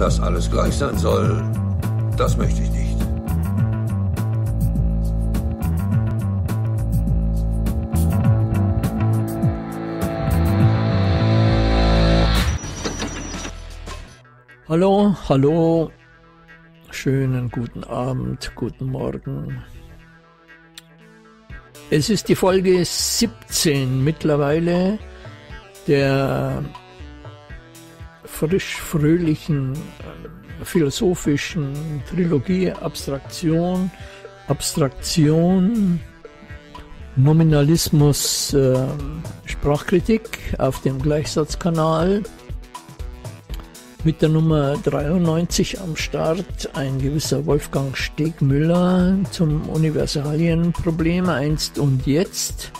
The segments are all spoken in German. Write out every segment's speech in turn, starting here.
Dass alles gleich sein soll, das möchte ich nicht. Hallo, hallo, schönen guten Abend, guten Morgen. Es ist die Folge 17 mittlerweile der frisch fröhlichen äh, philosophischen Trilogie Abstraktion, Abstraktion, Nominalismus, äh, Sprachkritik auf dem Gleichsatzkanal mit der Nummer 93 am Start ein gewisser Wolfgang Stegmüller zum Universalienproblem einst und jetzt.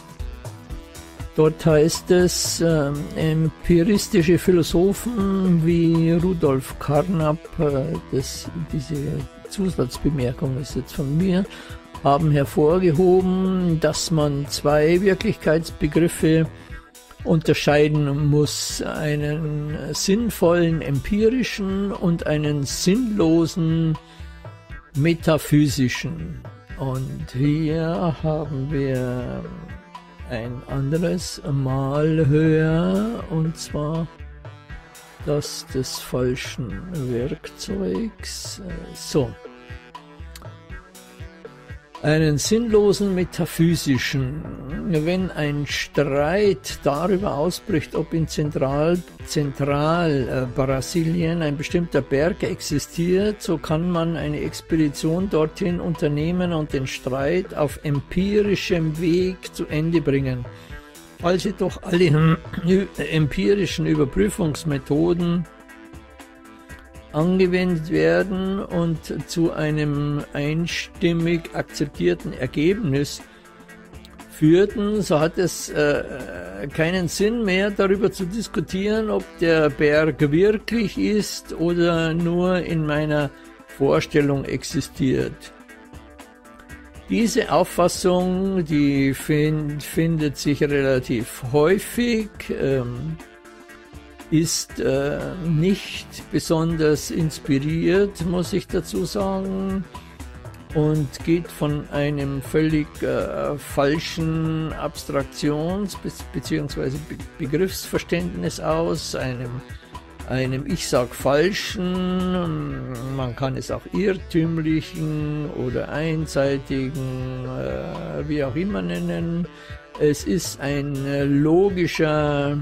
Dort heißt es, äh, empiristische Philosophen wie Rudolf Carnap, äh, das, diese Zusatzbemerkung ist jetzt von mir, haben hervorgehoben, dass man zwei Wirklichkeitsbegriffe unterscheiden muss einen sinnvollen empirischen und einen sinnlosen metaphysischen. Und hier haben wir ein anderes Malhöher und zwar das des falschen Werkzeugs. So einen sinnlosen metaphysischen. Wenn ein Streit darüber ausbricht, ob in Zentral, Zentral äh, Brasilien ein bestimmter Berg existiert, so kann man eine Expedition dorthin unternehmen und den Streit auf empirischem Weg zu Ende bringen. Weil sie doch alle empirischen Überprüfungsmethoden angewendet werden und zu einem einstimmig akzeptierten Ergebnis führten, so hat es äh, keinen Sinn mehr darüber zu diskutieren, ob der Berg wirklich ist oder nur in meiner Vorstellung existiert. Diese Auffassung, die find, findet sich relativ häufig. Ähm, ist äh, nicht besonders inspiriert, muss ich dazu sagen, und geht von einem völlig äh, falschen Abstraktions- bzw. Be Begriffsverständnis aus, einem, einem ich sag falschen, man kann es auch irrtümlichen oder einseitigen, äh, wie auch immer nennen. Es ist ein äh, logischer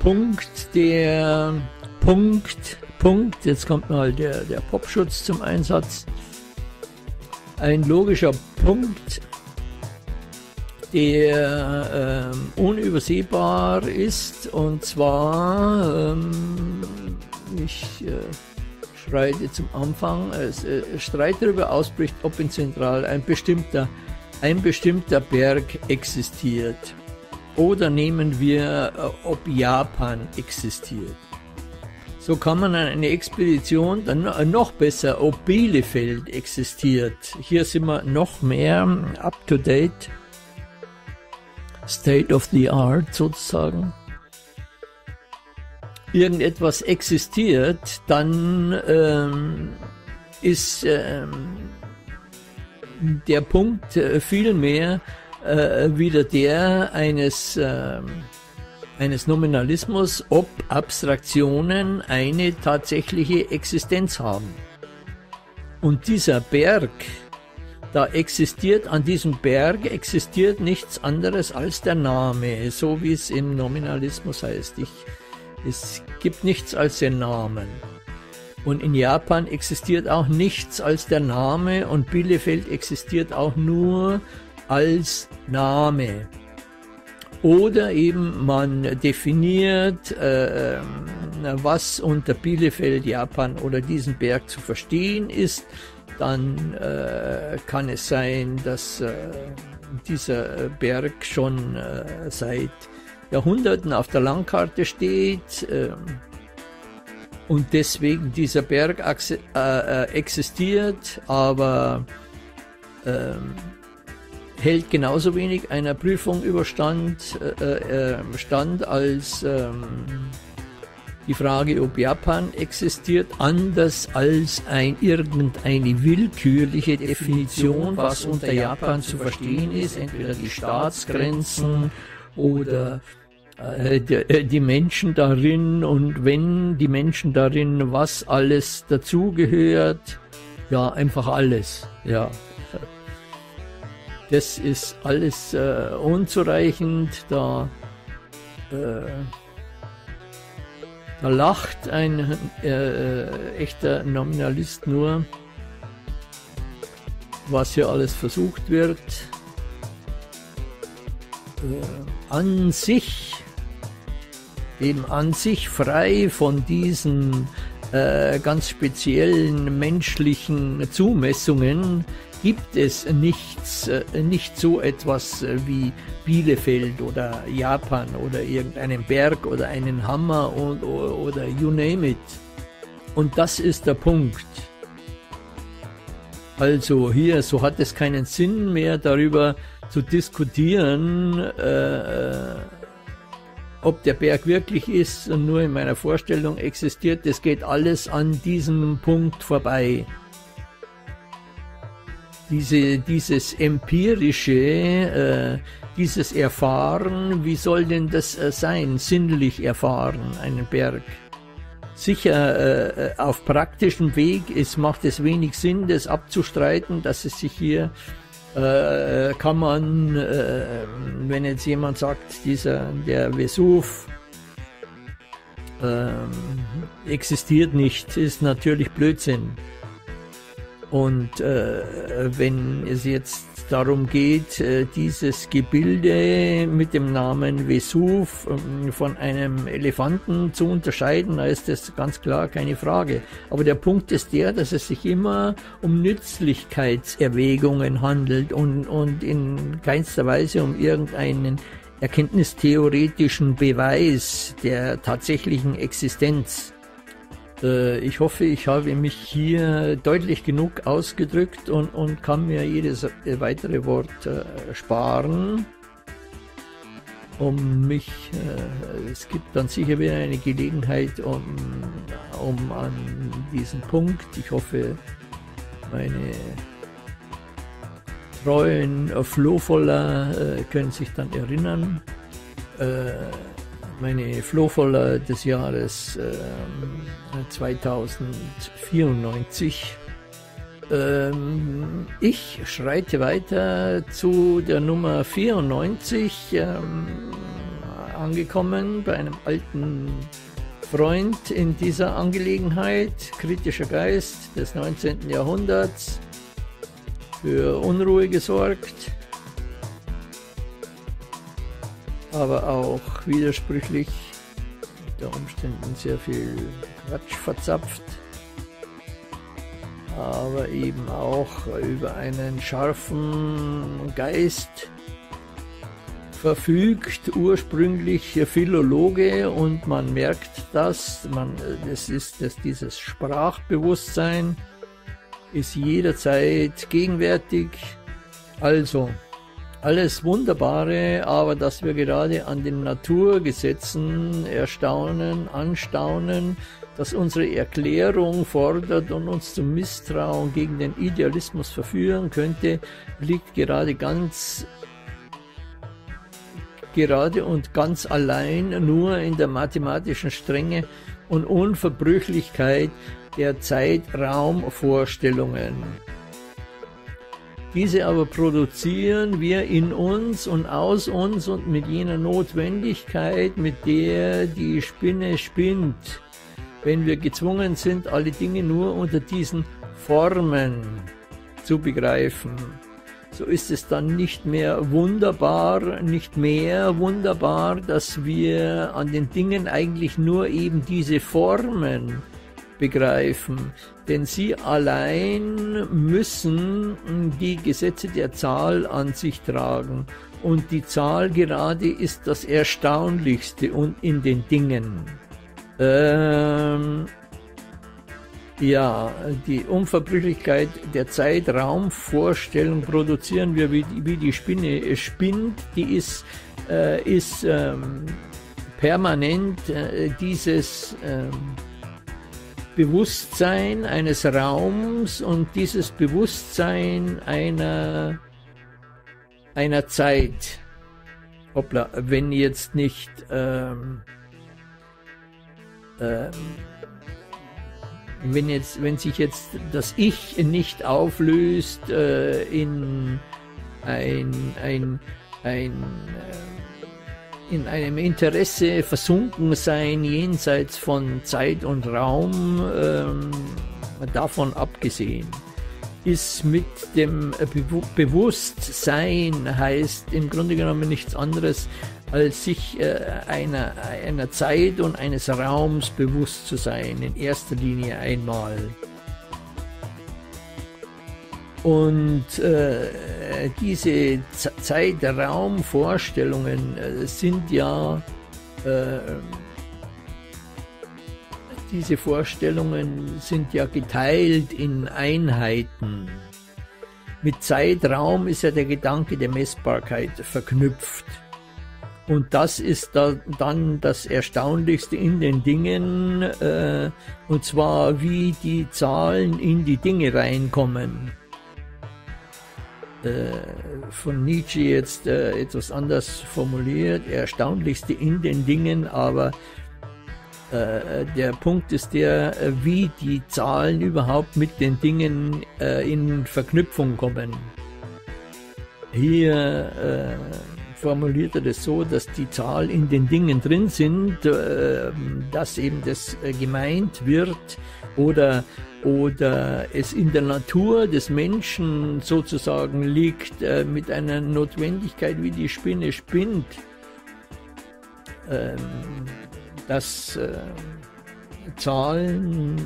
Punkt, der Punkt, Punkt, jetzt kommt mal der, der Popschutz zum Einsatz. Ein logischer Punkt, der ähm, unübersehbar ist und zwar, ähm, ich äh, schreite zum Anfang, es äh, Streit darüber ausbricht, ob in Zentral ein bestimmter, ein bestimmter Berg existiert. Oder nehmen wir, äh, ob Japan existiert. So kann man eine Expedition, dann äh, noch besser, ob Bielefeld existiert. Hier sind wir noch mehr up to date. State of the art sozusagen. Irgendetwas existiert, dann ähm, ist ähm, der Punkt äh, vielmehr, äh, wieder der eines, äh, eines Nominalismus, ob Abstraktionen eine tatsächliche Existenz haben. Und dieser Berg, da existiert an diesem Berg existiert nichts anderes als der Name, so wie es im Nominalismus heißt. Ich, es gibt nichts als den Namen. Und in Japan existiert auch nichts als der Name und Bielefeld existiert auch nur als Name. Oder eben man definiert, äh, ähm, was unter Bielefeld, Japan oder diesem Berg zu verstehen ist. Dann äh, kann es sein, dass äh, dieser Berg schon äh, seit Jahrhunderten auf der Landkarte steht ähm, und deswegen dieser Berg äh, äh, existiert, aber ähm, hält genauso wenig einer Prüfung überstand äh, äh, stand als ähm, die Frage, ob Japan existiert, anders als ein, irgendeine willkürliche Definition, was unter Japan zu verstehen ist, entweder die Staatsgrenzen oder äh, äh, die Menschen darin und wenn die Menschen darin, was alles dazugehört, ja, einfach alles, ja. Das ist alles äh, unzureichend, da, äh, da lacht ein äh, echter Nominalist nur, was hier alles versucht wird. Äh, an sich eben an sich frei von diesen äh, ganz speziellen menschlichen Zumessungen gibt es nichts, äh, nicht so etwas äh, wie Bielefeld oder Japan oder irgendeinen Berg oder einen Hammer und, oder you name it. Und das ist der Punkt. Also hier, so hat es keinen Sinn mehr darüber zu diskutieren, äh, äh ob der Berg wirklich ist und nur in meiner Vorstellung existiert, das geht alles an diesem Punkt vorbei. Diese, dieses empirische, äh, dieses Erfahren, wie soll denn das äh, sein, sinnlich erfahren, einen Berg? Sicher äh, auf praktischem Weg, es macht es wenig Sinn, das abzustreiten, dass es sich hier äh, kann man, äh, wenn jetzt jemand sagt, dieser, der Vesuv äh, existiert nicht, ist natürlich Blödsinn. Und äh, wenn es jetzt darum geht, äh, dieses Gebilde mit dem Namen Vesuv ähm, von einem Elefanten zu unterscheiden, da ist das ganz klar keine Frage. Aber der Punkt ist der, dass es sich immer um Nützlichkeitserwägungen handelt und, und in keinster Weise um irgendeinen erkenntnistheoretischen Beweis der tatsächlichen Existenz. Äh, ich hoffe, ich habe mich hier deutlich genug ausgedrückt und, und kann mir jedes weitere Wort äh, sparen, um mich, äh, es gibt dann sicher wieder eine Gelegenheit, um, um an diesen Punkt, ich hoffe, meine treuen Flohvoller können sich dann erinnern meine Flohvoller des Jahres äh, 2094. Ähm, ich schreite weiter zu der Nummer 94 ähm, angekommen bei einem alten Freund in dieser Angelegenheit, kritischer Geist des 19. Jahrhunderts, für Unruhe gesorgt aber auch widersprüchlich, unter Umständen sehr viel Quatsch verzapft, aber eben auch über einen scharfen Geist verfügt, ursprünglich Philologe und man merkt das, man, das ist dass dieses Sprachbewusstsein ist jederzeit gegenwärtig. Also, alles Wunderbare, aber dass wir gerade an den Naturgesetzen erstaunen, anstaunen, dass unsere Erklärung fordert und uns zum Misstrauen gegen den Idealismus verführen könnte, liegt gerade ganz gerade und ganz allein nur in der mathematischen Strenge und Unverbrüchlichkeit der Zeitraumvorstellungen. Diese aber produzieren wir in uns und aus uns und mit jener Notwendigkeit, mit der die Spinne spinnt, wenn wir gezwungen sind, alle Dinge nur unter diesen Formen zu begreifen. So ist es dann nicht mehr wunderbar, nicht mehr wunderbar, dass wir an den Dingen eigentlich nur eben diese Formen begreifen, denn sie allein müssen die Gesetze der Zahl an sich tragen. Und die Zahl gerade ist das Erstaunlichste und in den Dingen. Ähm, ja, die Unverbrüchlichkeit der Zeitraumvorstellung produzieren wir, wie die, wie die Spinne spinnt. Die ist, äh, ist ähm, permanent äh, dieses äh, Bewusstsein eines Raums und dieses Bewusstsein einer, einer Zeit. Hoppla, wenn jetzt nicht ähm, ähm, wenn jetzt, wenn sich jetzt das Ich nicht auflöst äh, in ein, ein, ein äh, in einem Interesse versunken sein jenseits von Zeit und Raum, ähm, davon abgesehen, ist mit dem Be Bewusstsein heißt im Grunde genommen nichts anderes als sich äh, einer, einer Zeit und eines Raums bewusst zu sein, in erster Linie einmal. Und äh, diese Zeit-Raum-Vorstellungen äh, sind ja, äh, diese Vorstellungen sind ja geteilt in Einheiten. Mit Zeitraum ist ja der Gedanke der Messbarkeit verknüpft. Und das ist da, dann das Erstaunlichste in den Dingen, äh, und zwar wie die Zahlen in die Dinge reinkommen. Äh, von Nietzsche jetzt äh, etwas anders formuliert, Erstaunlichste in den Dingen, aber äh, der Punkt ist der, wie die Zahlen überhaupt mit den Dingen in Verknüpfung kommen. Hier formuliert er das so, dass die Zahl in den Dingen drin sind, dass eben das gemeint wird oder, oder es in der Natur des Menschen sozusagen liegt, äh, mit einer Notwendigkeit, wie die Spinne spinnt, ähm, dass Zahlen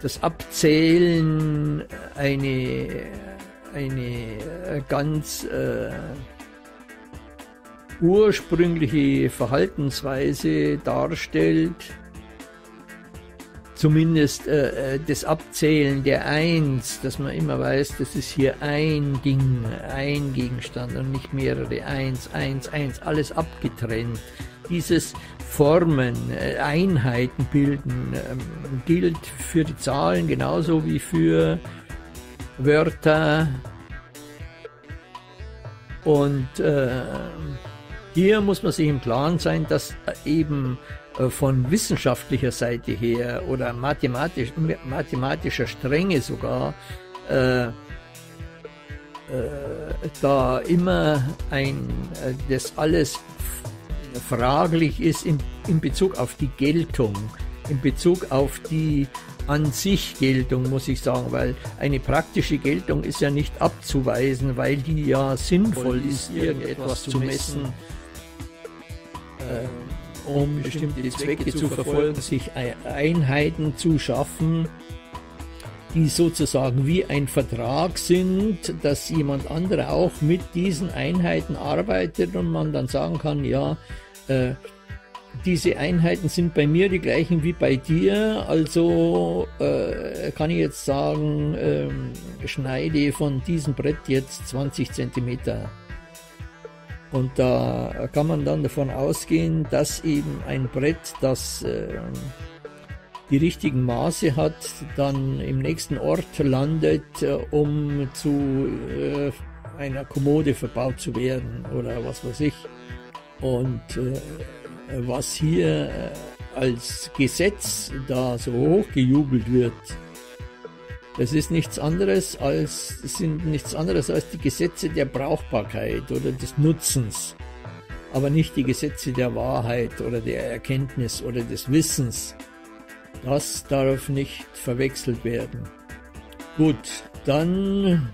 das Abzählen eine eine äh, ganz äh, ursprüngliche Verhaltensweise darstellt, zumindest äh, äh, das Abzählen der Eins, dass man immer weiß, das ist hier ein Ding, ein Gegenstand und nicht mehrere Eins, Eins, Eins, alles abgetrennt. Dieses Formen, äh, Einheiten bilden, ähm, gilt für die Zahlen genauso wie für Wörter. Und äh, hier muss man sich im Klaren sein, dass eben von wissenschaftlicher Seite her oder mathematisch, mathematischer Strenge sogar äh, äh, da immer ein, äh, das alles fraglich ist in, in Bezug auf die Geltung, in Bezug auf die an sich Geltung, muss ich sagen, weil eine praktische Geltung ist ja nicht abzuweisen, weil die ja sinnvoll ist, irgendetwas zu messen, äh, um bestimmte Zwecke zu verfolgen, sich Einheiten zu schaffen, die sozusagen wie ein Vertrag sind, dass jemand anderer auch mit diesen Einheiten arbeitet und man dann sagen kann, ja, äh, diese Einheiten sind bei mir die gleichen wie bei dir, also äh, kann ich jetzt sagen, ähm, schneide von diesem Brett jetzt 20 Zentimeter. Und da kann man dann davon ausgehen, dass eben ein Brett, das äh, die richtigen Maße hat, dann im nächsten Ort landet, äh, um zu äh, einer Kommode verbaut zu werden oder was weiß ich. Und äh, was hier äh, als Gesetz da so hochgejubelt wird, das ist nichts anderes als, sind nichts anderes als die Gesetze der Brauchbarkeit oder des Nutzens, aber nicht die Gesetze der Wahrheit oder der Erkenntnis oder des Wissens. Das darf nicht verwechselt werden. Gut, dann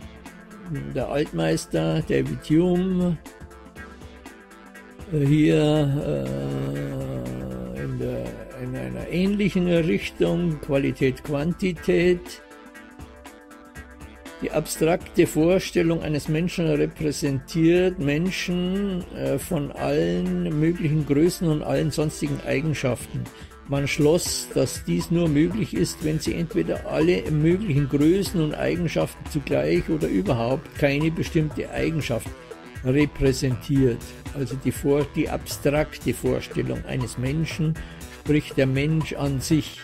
der Altmeister David Hume hier äh, in, der, in einer ähnlichen Richtung, Qualität, Quantität. Die abstrakte Vorstellung eines Menschen repräsentiert Menschen äh, von allen möglichen Größen und allen sonstigen Eigenschaften. Man schloss, dass dies nur möglich ist, wenn sie entweder alle möglichen Größen und Eigenschaften zugleich oder überhaupt keine bestimmte Eigenschaft repräsentiert. Also die, vor, die abstrakte Vorstellung eines Menschen, sprich der Mensch an sich.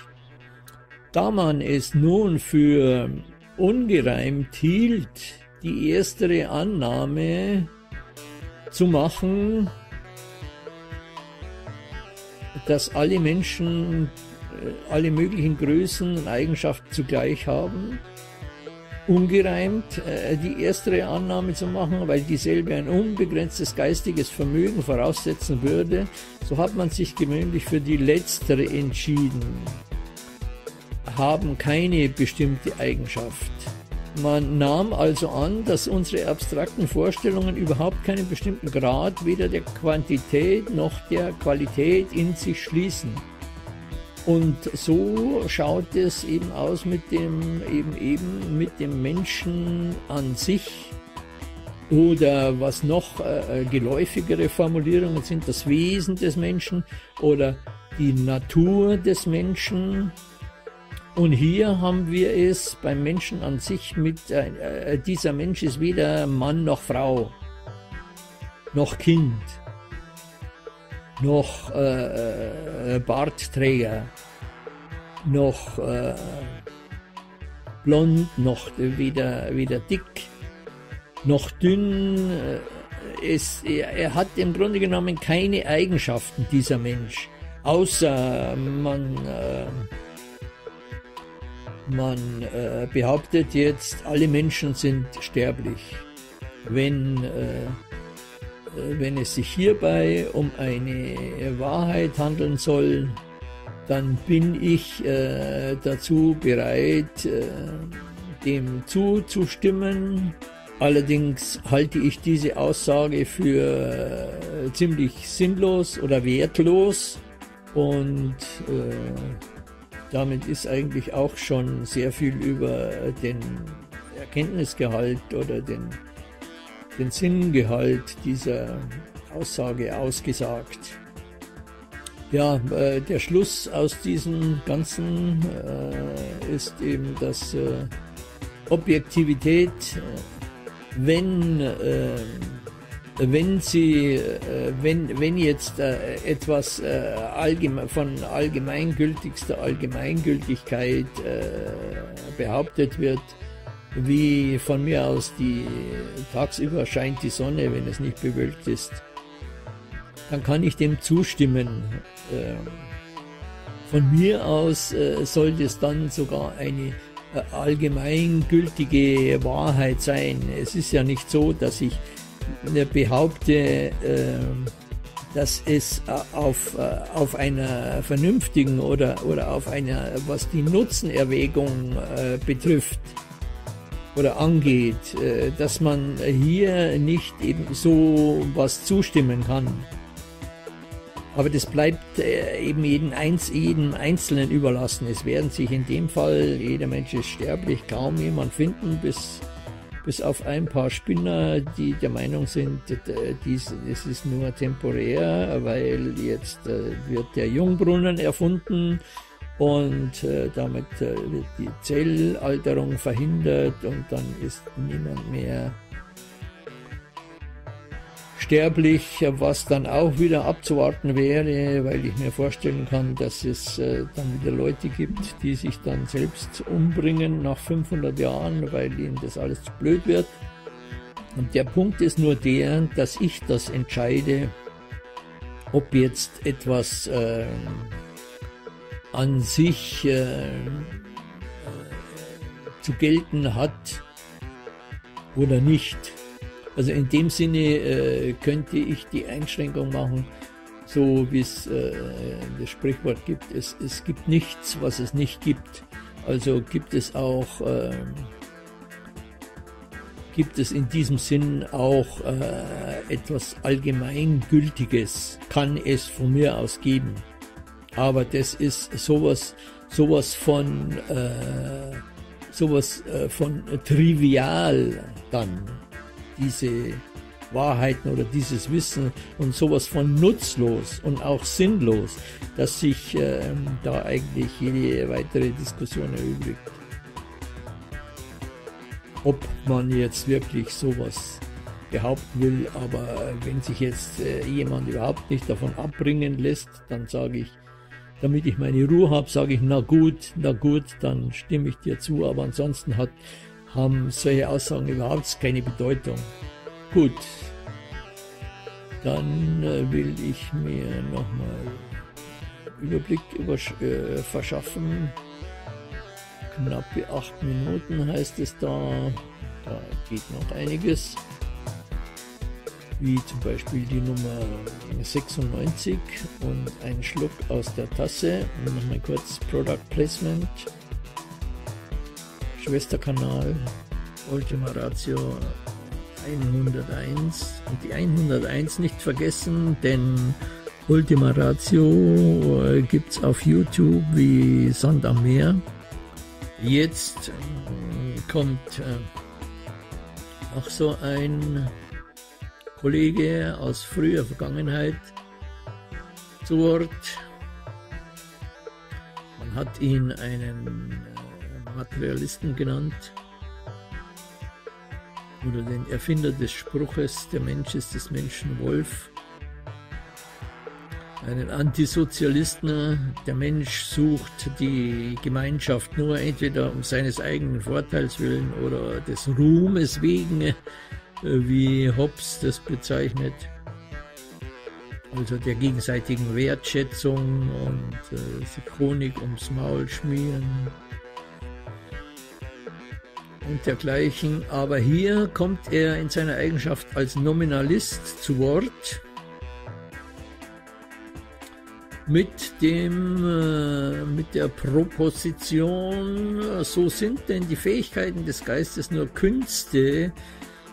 Da man es nun für ungereimt hielt, die erstere Annahme zu machen, dass alle Menschen äh, alle möglichen Größen und Eigenschaften zugleich haben, ungereimt äh, die erstere Annahme zu machen, weil dieselbe ein unbegrenztes geistiges Vermögen voraussetzen würde, so hat man sich gewöhnlich für die letztere entschieden, haben keine bestimmte Eigenschaft. Man nahm also an, dass unsere abstrakten Vorstellungen überhaupt keinen bestimmten Grad weder der Quantität noch der Qualität in sich schließen. Und so schaut es eben aus mit dem, eben, eben mit dem Menschen an sich. Oder was noch äh, geläufigere Formulierungen sind, das Wesen des Menschen oder die Natur des Menschen. Und hier haben wir es beim Menschen an sich mit, äh, dieser Mensch ist weder Mann noch Frau, noch Kind noch äh, äh, Bartträger, noch äh, blond, noch weder, weder dick, noch dünn. Äh, es, er, er hat im Grunde genommen keine Eigenschaften, dieser Mensch, außer man, äh, man äh, behauptet jetzt, alle Menschen sind sterblich. Wenn äh, äh, wenn es sich hierbei um eine Wahrheit handeln soll, dann bin ich äh, dazu bereit, äh, dem zuzustimmen. Allerdings halte ich diese Aussage für äh, ziemlich sinnlos oder wertlos und äh, damit ist eigentlich auch schon sehr viel über den Erkenntnisgehalt oder den den Sinngehalt dieser Aussage ausgesagt. Ja, äh, der Schluss aus diesem Ganzen äh, ist eben, dass äh, Objektivität, äh, wenn, äh, wenn sie, äh, wenn, wenn jetzt etwas allgeme von allgemeingültigster Allgemeingültigkeit behauptet wird, wie von mir aus die tagsüber scheint die Sonne, wenn es nicht bewölkt ist, dann kann ich dem zustimmen. Ähm, von mir aus äh, sollte es dann sogar eine äh, allgemeingültige Wahrheit sein. Es ist ja nicht so, dass ich äh, behaupte, ähm, dass es auf, auf einer vernünftigen oder, oder auf einer, was die Nutzenerwägung betrifft, oder angeht, äh, dass man hier nicht eben so was zustimmen kann. Aber das bleibt äh, eben jeden, Einz, jedem Einzelnen überlassen. Es werden sich in dem Fall, jeder Mensch ist sterblich, kaum jemand finden, bis, bis auf ein paar Spinner, die der Meinung sind, dies, das ist nur temporär, weil jetzt äh, wird der Jungbrunnen erfunden und äh, damit äh, wird die Zellalterung verhindert und dann ist niemand mehr sterblich, was dann auch wieder abzuwarten wäre, weil ich mir vorstellen kann, dass es äh, dann wieder Leute gibt, die sich dann selbst umbringen nach 500 Jahren, weil ihnen das alles zu blöd wird. Und der Punkt ist nur der, dass ich das entscheide, ob jetzt etwas äh, an sich äh, zu gelten hat oder nicht. Also in dem Sinne äh, könnte ich die Einschränkung machen, so wie es äh, das Sprichwort gibt, es, es gibt nichts, was es nicht gibt. Also gibt es auch, äh, gibt es in diesem Sinn auch äh, etwas Allgemeingültiges, kann es von mir aus geben. Aber das ist sowas, sowas von, äh, sowas äh, von trivial dann, diese Wahrheiten oder dieses Wissen und sowas von nutzlos und auch sinnlos, dass sich äh, da eigentlich jede weitere Diskussion erübrigt. Ob man jetzt wirklich sowas behaupten will. Aber wenn sich jetzt äh, jemand überhaupt nicht davon abbringen lässt, dann sage ich, damit ich meine Ruhe habe, sage ich, na gut, na gut, dann stimme ich dir zu. Aber ansonsten hat, haben solche Aussagen überhaupt keine Bedeutung. Gut, dann äh, will ich mir nochmal Überblick über, äh, verschaffen. Knappe acht Minuten heißt es da. Da geht noch einiges. Wie zum Beispiel die Nummer 96 und ein Schluck aus der Tasse. Und nochmal kurz Product Placement. Schwesterkanal Ultima Ratio 101 und die 101 nicht vergessen, denn Ultima Ratio äh, gibt es auf YouTube wie Sand am Meer. Jetzt äh, kommt äh, auch so ein Kollege aus früher Vergangenheit zu Wort. Man hat ihn einen äh, Materialisten genannt. Oder den Erfinder des Spruches, der Mensch ist des Menschen Wolf, einen Antisozialisten, der Mensch sucht die Gemeinschaft nur entweder um seines eigenen Vorteils willen oder des Ruhmes wegen, äh, wie Hobbes das bezeichnet, also der gegenseitigen Wertschätzung und äh, sich Honig ums Maul schmieren und dergleichen. Aber hier kommt er in seiner Eigenschaft als Nominalist zu Wort mit dem äh, mit der Proposition so sind denn die Fähigkeiten des Geistes nur Künste.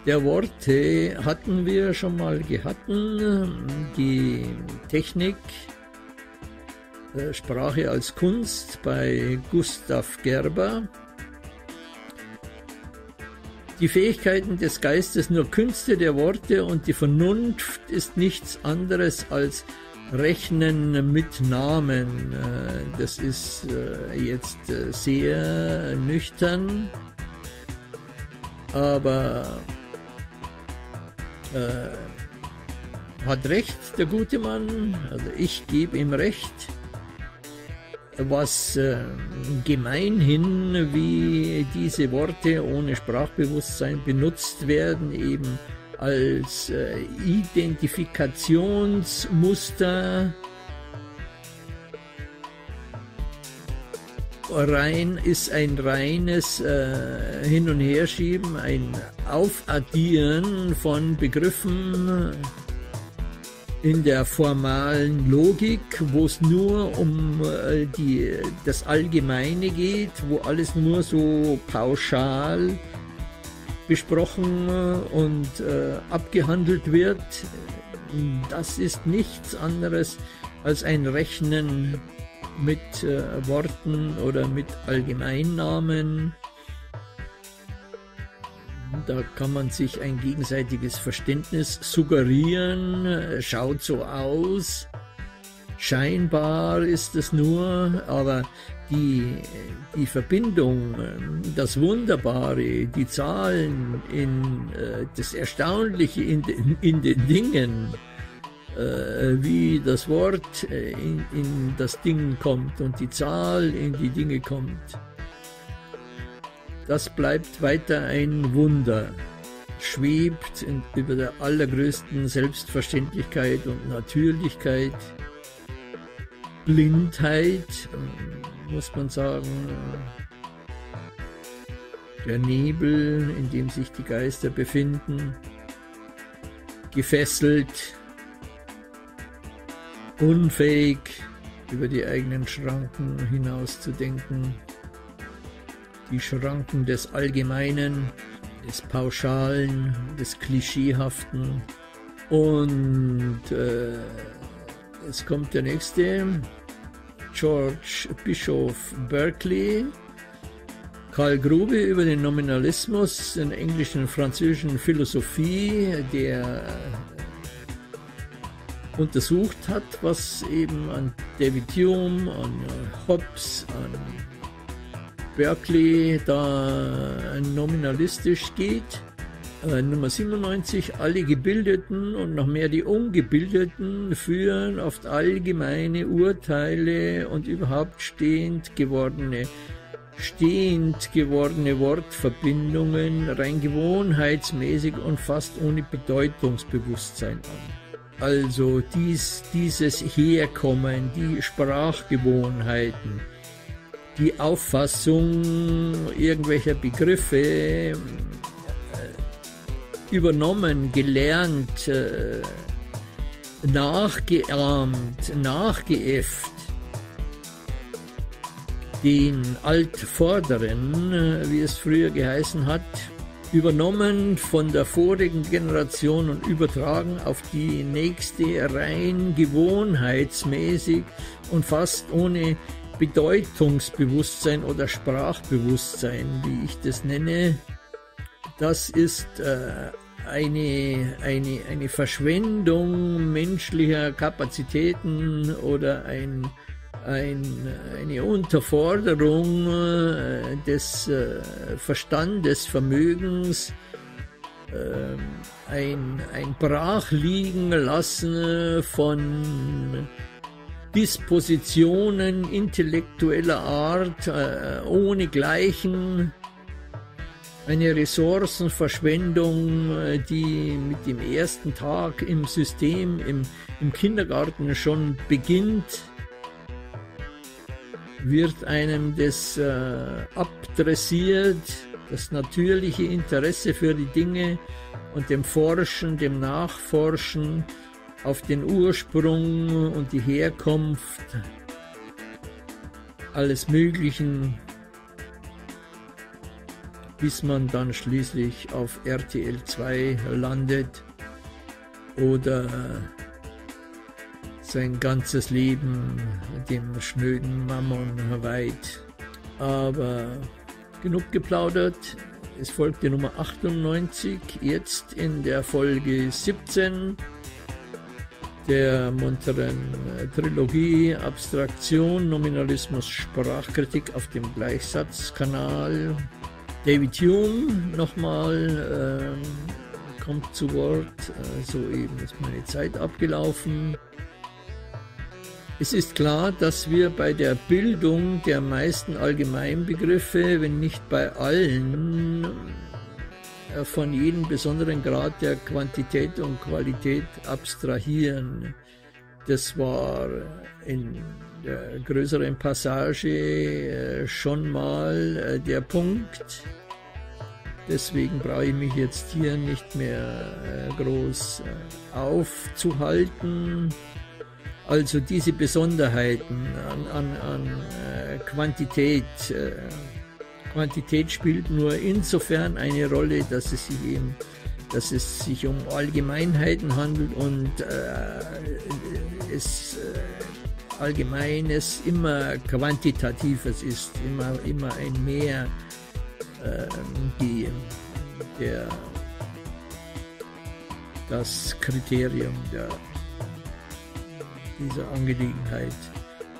Der Worte hatten wir schon mal gehabt die Technik äh, Sprache als Kunst bei Gustav Gerber die Fähigkeiten des Geistes nur Künste der Worte und die Vernunft ist nichts anderes als Rechnen mit Namen. Äh, das ist äh, jetzt äh, sehr nüchtern, aber äh, hat recht, der gute Mann. Also ich gebe ihm recht was äh, gemeinhin, wie diese Worte ohne Sprachbewusstsein benutzt werden, eben als äh, Identifikationsmuster rein ist ein reines äh, Hin- und Herschieben, ein Aufaddieren von Begriffen in der formalen Logik, wo es nur um äh, die, das Allgemeine geht, wo alles nur so pauschal besprochen und äh, abgehandelt wird. Das ist nichts anderes als ein Rechnen mit äh, Worten oder mit Allgemeinnamen da kann man sich ein gegenseitiges Verständnis suggerieren, schaut so aus. Scheinbar ist es nur, aber die, die Verbindung, das Wunderbare, die Zahlen, in, äh, das Erstaunliche in, in, in den Dingen, äh, wie das Wort äh, in, in das Ding kommt und die Zahl in die Dinge kommt das bleibt weiter ein Wunder, schwebt über der allergrößten Selbstverständlichkeit und Natürlichkeit, Blindheit, muss man sagen, der Nebel, in dem sich die Geister befinden, gefesselt, unfähig, über die eigenen Schranken hinauszudenken die Schranken des Allgemeinen, des Pauschalen, des Klischeehaften. Und äh, es kommt der nächste, George Bischof Berkeley, Karl Grube über den Nominalismus in englischen und französischen Philosophie, der untersucht hat, was eben an David Hume, an Hobbes, an Berkeley da nominalistisch geht. Äh, Nummer 97. Alle Gebildeten und noch mehr die Ungebildeten führen oft allgemeine Urteile und überhaupt stehend gewordene stehend gewordene Wortverbindungen rein gewohnheitsmäßig und fast ohne Bedeutungsbewusstsein an. Also dies, dieses Herkommen, die Sprachgewohnheiten, die Auffassung irgendwelcher Begriffe, übernommen, gelernt, äh, nachgeahmt, nachgeäfft, den Altvorderen, äh, wie es früher geheißen hat, übernommen von der vorigen Generation und übertragen auf die nächste rein gewohnheitsmäßig und fast ohne Bedeutungsbewusstsein oder Sprachbewusstsein, wie ich das nenne, das ist äh, eine, eine, eine Verschwendung menschlicher Kapazitäten oder ein, ein, eine Unterforderung äh, des äh, Verstandes, Vermögens, äh, ein, ein Brachliegen lassen von Dispositionen intellektueller Art äh, ohne Gleichen. Eine Ressourcenverschwendung, äh, die mit dem ersten Tag im System, im, im Kindergarten schon beginnt, wird einem das äh, abdressiert, das natürliche Interesse für die Dinge und dem Forschen, dem Nachforschen auf den Ursprung und die Herkunft alles Möglichen bis man dann schließlich auf RTL 2 landet oder sein ganzes Leben dem schnöden Mammon weiht. Aber genug geplaudert. Es folgt die Nummer 98, jetzt in der Folge 17 der munteren Trilogie Abstraktion, Nominalismus, Sprachkritik auf dem Gleichsatzkanal David Hume nochmal äh, kommt zu Wort. Äh, soeben ist meine Zeit abgelaufen. Es ist klar, dass wir bei der Bildung der meisten Allgemeinbegriffe, wenn nicht bei allen, äh, von jedem besonderen Grad der Quantität und Qualität abstrahieren. Das war in der größeren Passage äh, schon mal äh, der Punkt. Deswegen brauche ich mich jetzt hier nicht mehr äh, groß aufzuhalten. Also diese Besonderheiten an, an, an Quantität. Quantität spielt nur insofern eine Rolle, dass es sich eben dass es sich um Allgemeinheiten handelt und äh, es äh, Allgemeines immer Quantitatives ist, immer, immer ein Mehr äh, die, der, das Kriterium der, dieser Angelegenheit.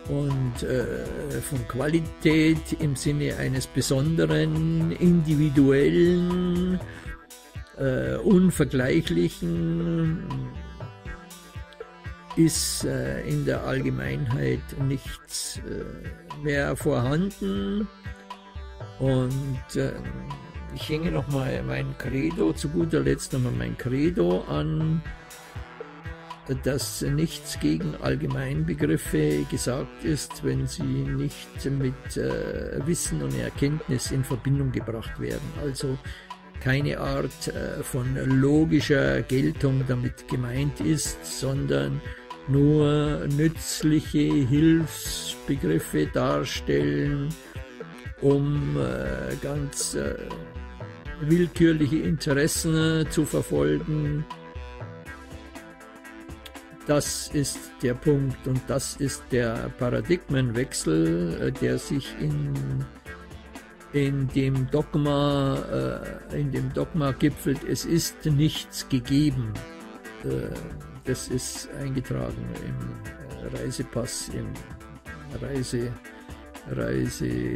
Und äh, von Qualität im Sinne eines besonderen, individuellen, äh, unvergleichlichen, ist äh, in der Allgemeinheit nichts äh, mehr vorhanden. Und äh, ich hänge nochmal mein Credo, zu guter Letzt nochmal mein Credo an, dass nichts gegen Allgemeinbegriffe gesagt ist, wenn sie nicht mit äh, Wissen und Erkenntnis in Verbindung gebracht werden. Also keine Art äh, von logischer Geltung damit gemeint ist, sondern nur nützliche Hilfsbegriffe darstellen, um äh, ganz äh, willkürliche Interessen zu verfolgen. Das ist der Punkt und das ist der Paradigmenwechsel, äh, der sich in, in dem Dogma, äh, in dem Dogma gipfelt. Es ist nichts gegeben. Äh, das ist eingetragen im Reisepass, im Reise, Reise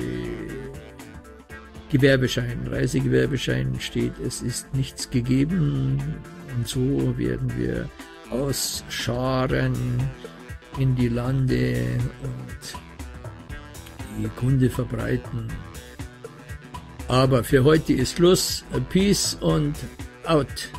Gewerbeschein, Reisegewerbeschein steht, es ist nichts gegeben und so werden wir ausscharen in die Lande und die Kunde verbreiten. Aber für heute ist Schluss. Peace und out.